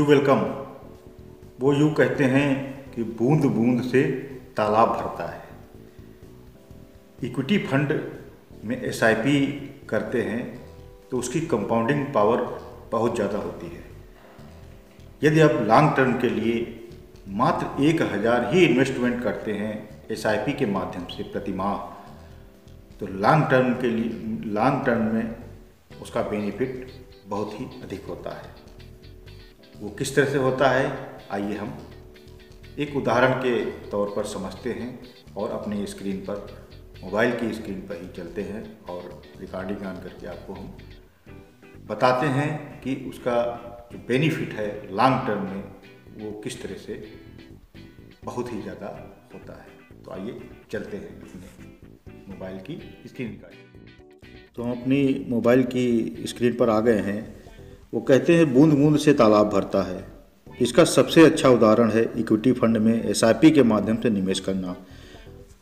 You welcome वो यूँ कहते हैं कि बूंद बूंद से तालाब भरता है। इक्विटी फंड में एसआईपी करते हैं तो उसकी कंपाउंडिंग पावर बहुत ज़्यादा होती है। यदि आप लॉन्ग टर्म के लिए मात्र एक हज़ार ही इन्वेस्टमेंट करते हैं एसआईपी के माध्यम से प्रति माह तो लॉन्ग टर्म के लिए लॉन्ग टर्म में उसका बेनिफिट बहुत ही अधिक होता है। वो किस तरह से होता है, आइए हम एक उदाहरण के तौर पर समझते हैं और अपनी स्क्रीन पर, मोबाइल की स्क्रीन पर ही चलते हैं और रिकॉर्डिंग ऑन करके आपको हम बताते हैं कि उसका जो बेनिफिट है लॉन्ग टर्म में, वो किस तरह से बहुत ही ज़्यादा होता है। तो आइए चलते हैं अपने मोबाइल की स्क्रीन का। तो हम अपनी मोबाइल की स्क्रीन पर आ गए हैं। वो कहते हैं, बूंद बूंद से तालाब भरता है। इसका सबसे अच्छा उदाहरण है इक्विटी फंड में एसआईपी के माध्यम से निवेश करना।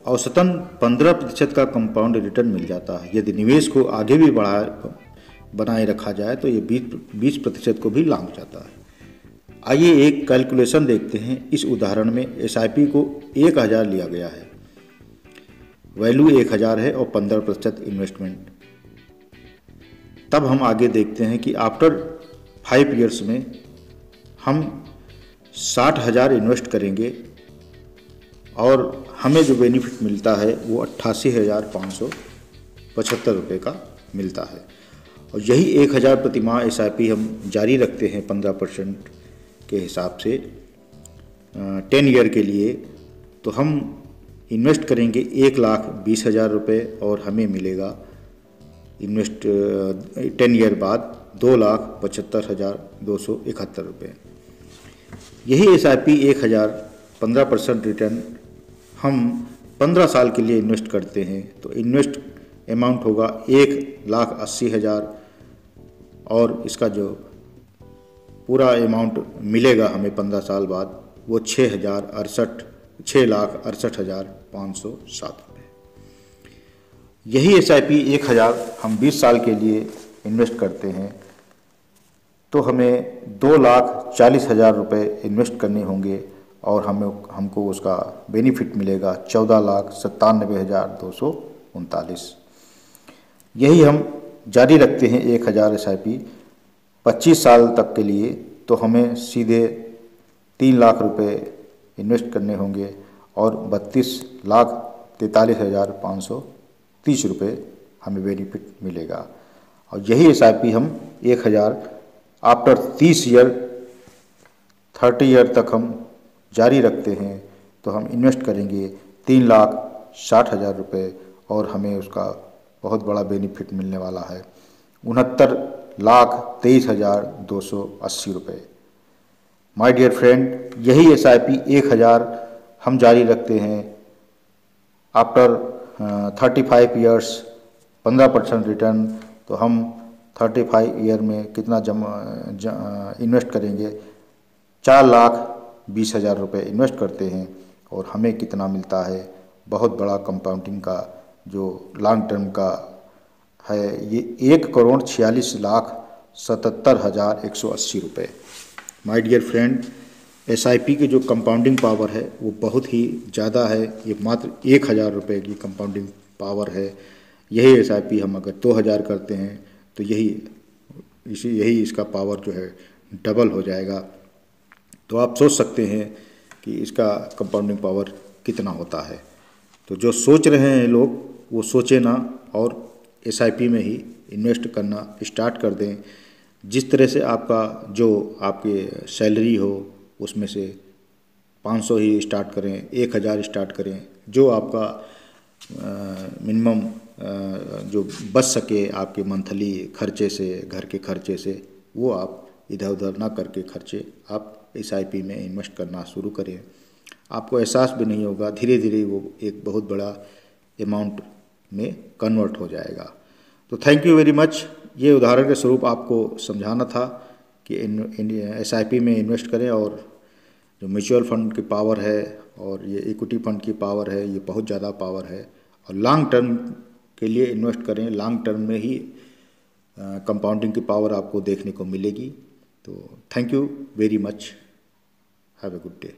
औसतन 15 प्रतिशत का कंपाउंड रिटर्न मिल जाता है। यदि निवेश को आगे भी बढ़ा, बनाए रखा जाए तो ये 20 बीस प्रतिशत को भी लांग जाता है। आइए एक कैलकुलेशन देखते हैं। इस उदाहरण में एसआईपी को एक हज़ार लिया गया है। वैल्यू एक हज़ार है और पंद्रह प्रतिशत इन्वेस्टमेंट। तब हम आगे देखते हैं कि आफ्टर फाइव ईयर्स में हम साठ हज़ार इन्वेस्ट करेंगे और हमें जो बेनिफिट मिलता है वो अट्ठासी हज़ार पाँच सौ पचहत्तर रुपये का मिलता है। और यही एक हज़ार प्रति माह एस हम जारी रखते हैं पंद्रह परसेंट के हिसाब से। टेन ईयर के लिए तो हम इन्वेस्ट करेंगे एक लाख बीस हज़ार रुपये और हमें मिलेगा इन्वेस्ट टेन ईयर बाद। दो लाख पचहत्तर हज़ार दो सौ इकहत्तर रुपये। यही एस आई पी एक हज़ार पंद्रह परसेंट रिटर्न हम पंद्रह साल के लिए इन्वेस्ट करते हैं। तो इन्वेस्ट अमाउंट होगा एक लाख अस्सी हज़ार और इसका जो पूरा अमाउंट मिलेगा हमें पंद्रह साल बाद वो छः हज़ार अड़सठ छः लाख अड़सठ हज़ार पाँच सौ सात रुपये। यही एस आई पी एक हज़ार हम बीस साल के लिए इन्वेस्ट करते हैं। तो हमें दो लाख चालीस हज़ार रुपये इन्वेस्ट करने होंगे और हमें, हमको उसका बेनिफिट मिलेगा चौदह लाख सत्तानबे हज़ार दो सौ उनतालीस। यही हम जारी रखते हैं एक हज़ार एस आई पी पच्चीस साल तक के लिए तो हमें सीधे तीन लाख रुपए इन्वेस्ट करने होंगे और बत्तीस लाख तैंतालीस हज़ार पाँच सौ तीस रुपये हमें बेनिफिट मिलेगा। और यही एस आई पी हम एक हज़ार आफ्टर तीस ईयर थर्टी ईयर तक हम जारी रखते हैं तो हम इन्वेस्ट करेंगे तीन लाख साठ हज़ार रुपये और हमें उसका बहुत बड़ा बेनिफिट मिलने वाला है। उनहत्तर लाख तेईस हज़ार दो सौ अस्सी रुपये माई डियर फ्रेंड यही एस आई पी एक हज़ार हम जारी रखते हैं। आफ्टर थर्टी फाइव ईयर्स पंद्रह परसेंट रिटर्न तो हम थर्टी फाइव ईयर में कितना जमा इन्वेस्ट करेंगे? चार लाख बीस हज़ार रुपये इन्वेस्ट करते हैं और हमें कितना मिलता है? बहुत बड़ा कंपाउंडिंग का जो लॉन्ग टर्म का है, ये एक करोड़ छियालीस लाख सतहत्तर हज़ार एक सौ अस्सी रुपये। My dear friend S I P की जो कंपाउंडिंग पावर है, वो बहुत ही ज़्यादा है। ये मात्र एक हज़ार रुपये की कंपाउंडिंग पावर है। यही एस आई पी हम अगर दो हज़ार करते हैं तो यही, इसी, यही इसका पावर जो है डबल हो जाएगा। तो आप सोच सकते हैं कि इसका कंपाउंडिंग पावर कितना होता है। तो जो सोच रहे हैं लोग, वो सोचे ना और एसआईपी में ही इन्वेस्ट करना स्टार्ट कर दें। जिस तरह से आपका, जो आपके सैलरी हो, उसमें से 500 ही स्टार्ट करें, एक हज़ार स्टार्ट करें, जो आपका मिनिमम जो बच सके आपके मंथली खर्चे से, घर के खर्चे से, वो आप इधर उधर ना करके खर्चे आप एसआईपी में इन्वेस्ट करना शुरू करें। आपको एहसास भी नहीं होगा धीरे धीरे वो एक बहुत बड़ा अमाउंट में कन्वर्ट हो जाएगा। तो थैंक यू वेरी मच ये उदाहरण के स्वरूप आपको समझाना था कि एस आई पी में इन्वेस्ट करें और जो म्यूचुअल फंड की पावर है और ये इक्विटी फंड की पावर है, ये बहुत ज़्यादा पावर है। और लॉन्ग टर्म के लिए इन्वेस्ट करें। लॉन्ग टर्म में ही कंपाउंडिंग की पावर आपको देखने को मिलेगी। तो thank you very much have a good day